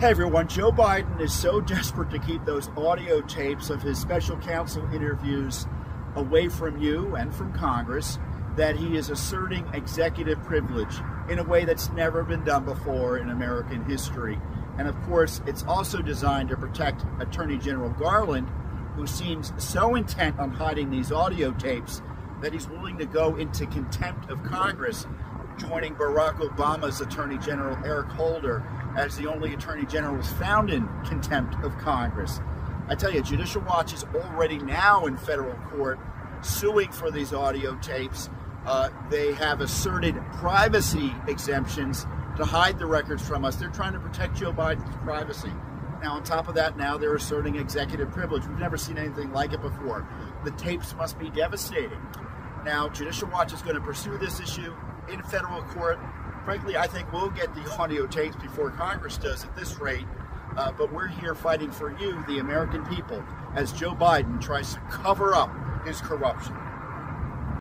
Hey everyone, Joe Biden is so desperate to keep those audio tapes of his special counsel interviews away from you and from Congress that he is asserting executive privilege in a way that's never been done before in American history. And of course, it's also designed to protect Attorney General Garland, who seems so intent on hiding these audio tapes that he's willing to go into contempt of Congress, joining Barack Obama's Attorney General Eric Holder as the only attorney general found in contempt of Congress. I tell you, Judicial Watch is already now in federal court suing for these audio tapes. Uh, they have asserted privacy exemptions to hide the records from us. They're trying to protect Joe Biden's privacy. Now, on top of that, now they're asserting executive privilege. We've never seen anything like it before. The tapes must be devastating. Now, Judicial Watch is going to pursue this issue in federal court frankly, I think we'll get the audio tapes before Congress does at this rate. Uh, but we're here fighting for you, the American people, as Joe Biden tries to cover up his corruption.